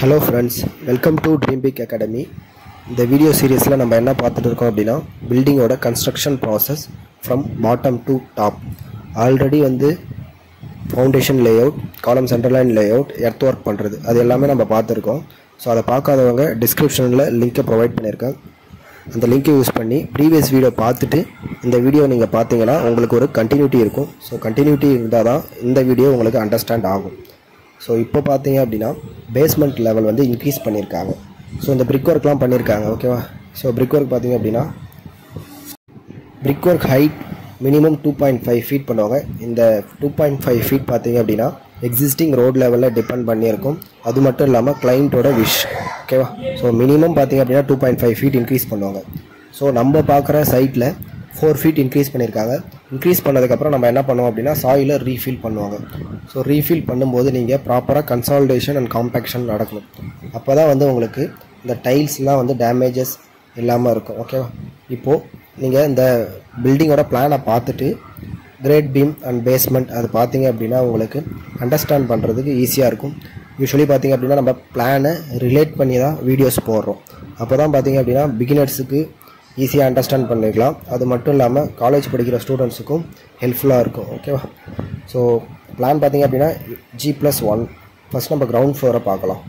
Hello friends welcome to dream big academy இந்த video சீரியஸில் நம்ம என்ன பார்த்துட்டு இருக்கோம் அப்படின்னா பில்டிங்கோட construction process from bottom to top already வந்து foundation layout column centreline layout earth work பண்ணுறது அது எல்லாமே நம்ம பார்த்துருக்கோம். ஸோ அதை பார்க்காதவங்க டிஸ்கிரிப்ஷனில் லிங்க்கை ப்ரொவைட் பண்ணியிருக்கேன். அந்த லிங்க்கை யூஸ் பண்ணி ப்ரீவியஸ் வீடியோ பார்த்துட்டு இந்த வீடியோ நீங்கள் பார்த்தீங்கன்னா உங்களுக்கு ஒரு கண்டினியூட்டி இருக்கும். ஸோ கண்டினியூட்டி இருந்தால் தான் இந்த வீடியோ உங்களுக்கு அண்டர்ஸ்டாண்ட் ஆகும். ஸோ இப்போ பார்த்தீங்க அப்படின்னா பேஸ்மெண்ட் லெவல் வந்து இன்க்ரீஸ் பண்ணியிருக்காங்க. ஸோ இந்த பிரிக் ஒர்க்லாம் பண்ணியிருக்காங்க ஓகேவா ஸோ பிரிக் ஒர்க் பார்த்தீங்க அப்படின்னா brick work height minimum two point five feet பண்ணுவாங்க. இந்த டூ பாயிண்ட் ஃபைவ் ஃபீட் பார்த்தீங்க அப்படின்னா எக்ஸிஸ்டிங் ரோட் லெவலில் டிபெண்ட் பண்ணியிருக்கும். அது மட்டும் இல்லாமல் கிளைண்ட்டோட விஷ் ஓகேவா ஸோ மினிமம் பார்த்தீங்க அப்படின்னா two point five feet increase பண்ணுவாங்க. ஸோ நம்ம பார்க்குற சைட்டில் ஃபோர் ஃபீட் இன்க்ரீஸ் பண்ணியிருக்காங்க. இன்க்ரீஸ் பண்ணதுக்கப்புறம் நம்ம என்ன பண்ணுவோம் அப்படின்னா சாயிலை ரீஃபில் பண்ணுவாங்க. ஸோ ரீஃபில் பண்ணும்போது நீங்கள் ப்ராப்பராக கன்சால்டேஷன் அண்ட் காம்பேக்ஷன் நடக்கணும். அப்போ தான் வந்து உங்களுக்கு இந்த டைல்ஸ்லாம் வந்து டேமேஜஸ் இல்லாமல் இருக்கும். ஓகேவா இப்போது நீங்கள் இந்த பில்டிங்கோட பிளானை பார்த்துட்டு கிரேட் பீம் அண்ட் பேஸ்மெண்ட் அது பார்த்தீங்க அப்படின்னா உங்களுக்கு அண்டர்ஸ்டாண்ட் பண்ணுறதுக்கு ஈஸியாக இருக்கும். யூஸ்வலி பார்த்தீங்க அப்படின்னா நம்ம பிளானை ரிலேட் பண்ணி தான் வீடியோஸ் போடுறோம். அப்போ தான் பார்த்தீங்க அப்படின்னா பிகினர்ஸுக்கு ஈஸியாக அண்டர்ஸ்டாண்ட் பண்ணிக்கலாம் அது மட்டும் இல்லாமல் காலேஜ் படிக்கிற ஸ்டூடெண்ட்ஸுக்கும் ஹெல்ப்ஃபுல்லாக இருக்கும். ஓகேவா ஸோ பிளான் பார்த்தீங்க அப்படின்னா ஜி ப்ளஸ் ஒன் ஃபஸ்ட் நம்ம கிரவுண்ட் ஃப்ளோரை பார்க்கலாம்.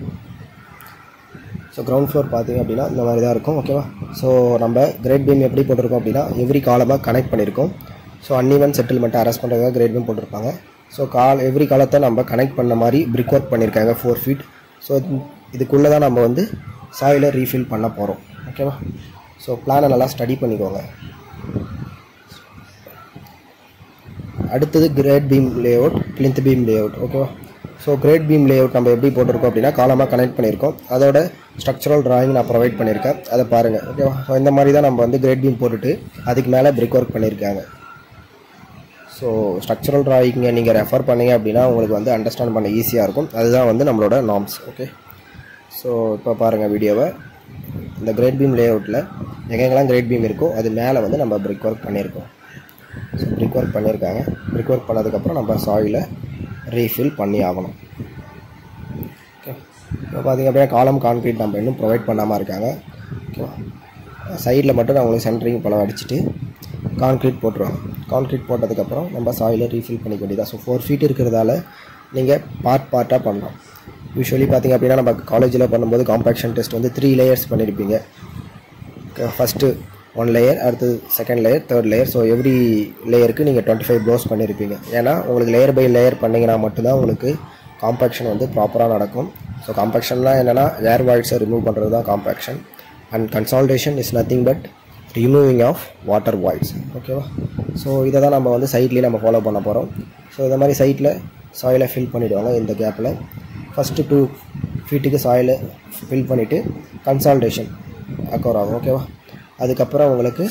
ஸோ கிரவுண்ட் ஃப்ளோர் பார்த்தீங்க அப்படின்னா இந்த மாதிரி தான் இருக்கும். ஓகேவா ஸோ நம்ம கிரேட் பீம் எப்படி போட்டிருக்கோம் அப்படின்னா எவ்ரி காலமாக கனெக்ட் பண்ணியிருக்கோம் ஸோ அன்இவன் செட்டில்மெண்ட்டை அரெஸ்ட் பண்ணுறதுக்காக கிரேட் பீம் போட்டிருப்பாங்க. ஸோ கால் எவ்ரி காலத்தை நம்ம கனெக்ட் பண்ண மாதிரி பிரிக் ஒர்க் பண்ணியிருக்காங்க ஃபோர் ஃபீட் ஸோ இதுக்குள்ளே தான் நம்ம வந்து சாயிலை ரீஃபில் பண்ண போகிறோம் ஓகேவா ஸோ பிளானை நல்லா ஸ்டடி பண்ணிக்கோங்க. அடுத்தது grade beam layout plinth beam layout ஓகேவா ஸோ கிரேட் பீம் லேஅவுட் நம்ம எப்படி போட்டிருக்கோம் அப்படின்னா காலமாக கனெக்ட் பண்ணியிருக்கோம். அதோட ஸ்ட்ரக்சரல் டிராயிங் நான் ப்ரொவைட் பண்ணியிருக்கேன். அதை பாருங்கள் ஓகேவா ஸோ இந்த மாதிரி தான் நம்ம வந்து கிரேட் பீம் போட்டுட்டு அதுக்கு மேலே பிரிக் ஒர்க் பண்ணியிருக்காங்க. ஸோ ஸ்ட்ரக்சரல் டிராயிங்கை நீங்கள் ரெஃபர் பண்ணீங்க அப்படின்னா உங்களுக்கு வந்து அண்டர்ஸ்டாண்ட் பண்ண ஈஸியாக இருக்கும். அதுதான் வந்து நம்மளோட நார்ம்ஸ் ஓகே ஸோ இப்போ பாருங்கள் வீடியோவை இந்த கிரேட் பீம் லேஅவுட்டில் எங்கெங்கெல்லாம் கிரேட் பீம் இருக்கோ அது மேலே வந்து நம்ம பிரிக் ஒர்க் பண்ணியிருக்கோம். ஸோ பிரிக் ஒர்க் பண்ணியிருக்காங்க. பிரிக் ஒர்க் பண்ணதுக்கப்புறம் நம்ம சாயிலை ரீஃபில் பண்ணி ஆகணும். ஓகே இப்போ பார்த்திங்க அப்படின்னா காலம் கான்க்ரீட் நம்ம இன்னும் ப்ரொவைட் பண்ணாமல் இருக்காங்க. ஓகேவா சைடில் மட்டும் நான் உங்களுக்கு சென்ட்ரிங் பழம் அடிச்சுட்டு கான்க்ரீட் போட்டுருவாங்க கான்க்ரீட் போட்டதுக்கப்புறம் நம்ம சாயிலை ரீஃபில் பண்ணிக்க வேண்டியதாக ஸோ ஃபோர் ஃபீட் இருக்கிறதால நீங்கள் பார்ட் பார்ட்டாக பண்ணலாம். யூஸ்வலி பார்த்திங்க அப்படின்னா நம்ம காலேஜில் பண்ணும்போது காம்பேக்ஷன் டெஸ்ட் வந்து த்ரீ லேயர்ஸ் பண்ணியிருப்பீங்க ஃபஸ்ட்டு ஒன் லேயர் அடுத்தது second layer third layer so every லேயருக்கு நீங்கள் டுவெண்ட்டி ஃபைவ் ப்ளோஸ் பண்ணியிருப்பீங்க ஏன்னா உங்களுக்கு லேயர் பை லேயர் பண்ணிங்கன்னா மட்டும்தான் உங்களுக்கு காம்பேக்ஷன் வந்து ப்ராப்பராக நடக்கும். ஸோ காம்பேக்ஷன்லாம் என்னென்னா ஏர் வாய்ட்ஸை ரிமூவ் பண்ணுறது தான் compaction and consolidation is nothing but removing of water voids ஓகேவா ஸோ இதை தான் நம்ம வந்து சைட்லேயே நம்ம ஃபாலோ பண்ண போகிறோம் ஸோ இந்த மாதிரி சைட்டில் சாயிலை ஃபில் பண்ணிவிடுவாங்க இந்த கேப்பில் ஃபஸ்ட்டு டூ ஃபீட்டுக்கு சாயிலை ஃபில் பண்ணிவிட்டு கன்சால்டேஷன் அக்கவர் ஆகும் ஓகேவா அதுக்கப்புறம் உங்களுக்கு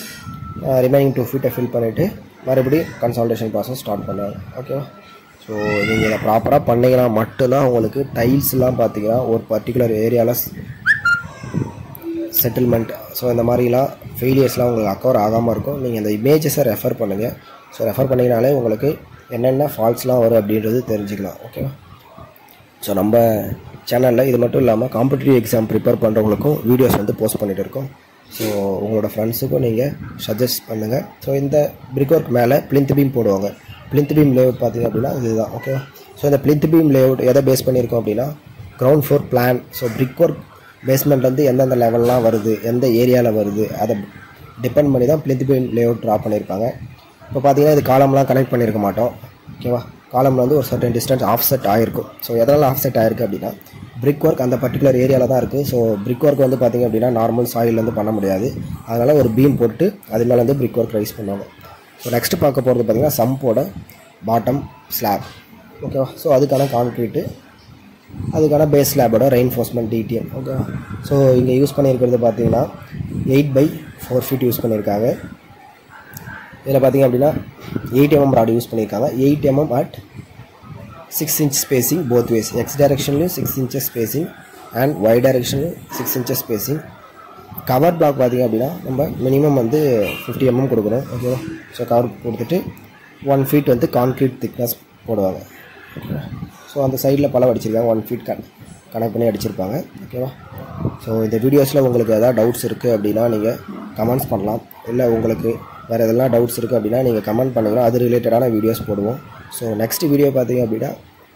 ரிமைனிங் டூ ஃபீட்டை ஃபில் பண்ணிவிட்டு மறுபடியும் கன்சால்டேஷன் ப்ராசஸ் ஸ்டார்ட் பண்ணுவாங்க ஓகேவா ஸோ நீங்கள் இதை ப்ராப்பராக பண்ணிங்கன்னா மட்டும்தான் உங்களுக்கு டைல்ஸ்லாம் பார்த்தீங்கன்னா ஒரு பர்டிகுலர் ஏரியாவில் செட்டில்மெண்ட் ஸோ இந்த மாதிரிலாம் ஃபெயிலியர்ஸ்லாம் உங்களுக்கு அக்கவர் ஆகாமல் இருக்கும். நீங்கள் இந்த இமேஜஸை ரெஃபர் பண்ணுங்கள் ஸோ ரெஃபர் பண்ணிங்கனாலே உங்களுக்கு என்னென்ன ஃபால்ட்ஸ்லாம் வரும் அப்படின்றது தெரிஞ்சுக்கலாம் ஓகேவா ஸோ நம்ம சேனலில் இது மட்டும் இல்லாமல் காம்படிட்டிவ் எக்ஸாம் ப்ரிப்பேர் பண்ணுறவங்களுக்கும் வீடியோஸ் வந்து போஸ்ட் பண்ணிகிட்டு இருக்கோம். ஸோ உங்களோட ஃப்ரெண்ட்ஸுக்கும் நீங்கள் சஜஸ்ட் பண்ணுங்கள் ஸோ இந்த பிரிக் ஒர்க் மேலே பிளிந்த் பீம் போடுவாங்க. பிளிந்த் பீம் லேஅவுட் பார்த்தீங்க அப்படின்னா இதுதான் ஓகேவா ஸோ இந்த பிளிந்த் பீம் லேஅவுட் எதை பேஸ் பண்ணியிருக்கோம் அப்படின்னா ground floor plan so brick work basement வந்து எந்தெந்த லெவல்லாம் வருது எந்த ஏரியாவில் வருது அதை டிபெண்ட் பண்ணி தான் பிளிந்த் பீம் லேஅவுட் ட்ரா பண்ணியிருப்பாங்க இப்போ பார்த்தீங்கன்னா இது காலம்லாம் கனெக்ட் பண்ணியிருக்க மாட்டோம் ஓகேவா காலமில் வந்து ஒரு சர்டன் டிஸ்டன்ஸ் ஆஃப் செட் ஆகிருக்கும் ஸோ எதனால் ஆஃப் செட் ஆகிருக்கு அப்படின்னா பிரிக் ஒர்க் அந்த பர்டிகுலர் ஏரியாவில் தான் இருக்குது ஸோ பிரிக் ஒர்க் வந்து பார்த்திங்க அப்படின்னா நார்மல் சாயிலேருந்து பண்ண முடியாது. அதனால் ஒரு பீம் போட்டு அது மேலே வந்து பிரிக் ஒர்க் ரைஸ் பண்ணுவாங்க. ஸோ நெக்ஸ்ட்டு பார்க்க போகிறது பார்த்திங்கன்னா சம்போட பாட்டம் ஸ்லாப் ஓகேவா ஸோ அதுக்கான கான்க்ரீட்டு அதுக்கான பேஸ் ஸ்லாபோட ரெயின்ஃபோர்ஸ்மெண்ட் டிடிஎம் ஓகேவா ஸோ இங்கே யூஸ் பண்ணியிருக்கிறது பார்த்தீங்கன்னா eight by four feet use பண்ணியிருக்காங்க. இதில் பார்த்திங்க அப்படின்னா எயிட் எம்எம் ராடு யூஸ் பண்ணியிருக்காங்க. Eight mm at six inch spacing both ways X டைரக்ஷன்லையும் six inches spacing and Y டைரக்ஷன்லையும் six inches spacing cover block பார்த்திங்க அப்படின்னா நம்ம மினிமம் வந்து ஃபிஃப்டி எம்எம் mm கொடுக்கணும் ஓகேவா ஸோ கவர் கொடுத்துட்டு ஒன் ஃபீட் வந்து concrete thickness போடுவாங்க. ஓகேவா ஸோ அந்த சைடில் பழம் அடிச்சிருக்காங்க ஒன் ஃபீட் கன் கனெக்ட் பண்ணி அடிச்சிருப்பாங்க ஓகேவா ஸோ இந்த வீடியோஸில் உங்களுக்கு எதாவது டவுட்ஸ் இருக்குது அப்படின்னா நீங்கள் கமெண்ட்ஸ் பண்ணலாம். இல்லை உங்களுக்கு வேறு எதெல்லாம் டவுட்ஸ் இருக்குது அப்படின்னா நீங்கள் கமெண்ட் பண்ணுங்கள் அது ரிலேட்டடான வீடியோஸ் போடுவோம். ஸோ நெக்ஸ்ட் வீடியோ பார்த்தீங்க அப்படின்னா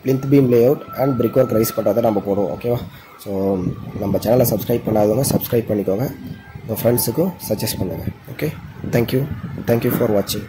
plinth beam layout and brick work raise பண்ணுறதை நம்ம போடுவோம். ஓகேவா ஸோ நம்ம சேனலை சப்ஸ்கிரைப் பண்ணாதவங்க சப்ஸ்கிரைப் பண்ணிக்கோங்க. உங்கள் ஃப்ரெண்ட்ஸுக்கும் சஜஸ்ட் பண்ணுங்கள் ஓகே தேங்க்யூ தேங்க்யூ ஃபார் வாட்சிங்